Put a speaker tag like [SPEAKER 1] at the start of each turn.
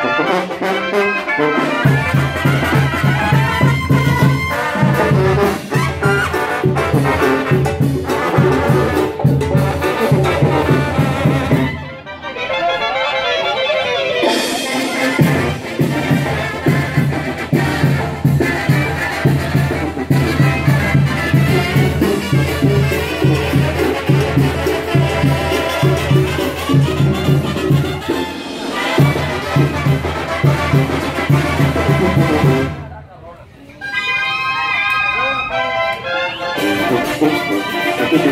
[SPEAKER 1] フフフフ。